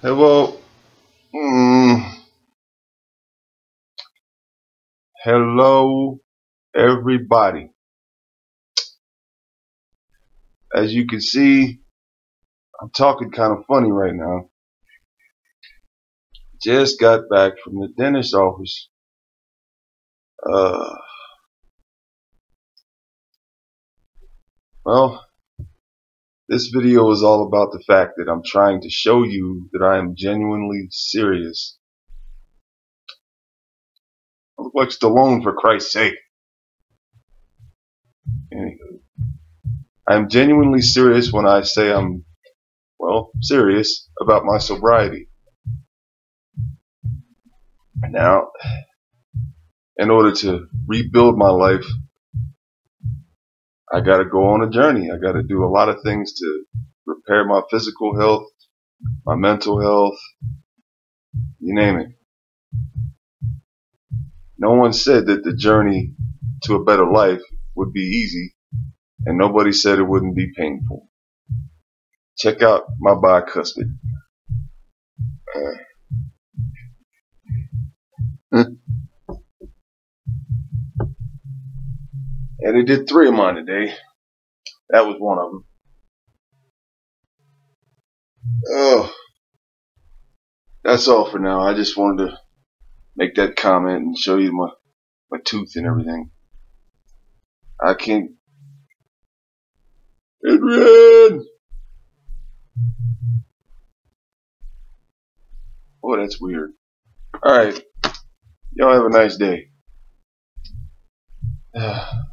Hello. Mm. Hello, everybody. As you can see, I'm talking kind of funny right now. Just got back from the dentist office. Uh, well, this video is all about the fact that I'm trying to show you that I am genuinely serious. I look like Stallone for Christ's sake. Anywho, I'm genuinely serious when I say I'm, well, serious about my sobriety. Now, in order to rebuild my life, I got to go on a journey. I got to do a lot of things to repair my physical health, my mental health, you name it. No one said that the journey to a better life would be easy, and nobody said it wouldn't be painful. Check out my bicuspid. Uh. And they did three of mine today. That was one of them. Oh, that's all for now. I just wanted to make that comment and show you my my tooth and everything. I can't. Adrian. Oh, that's weird. All right, y'all have a nice day. Uh,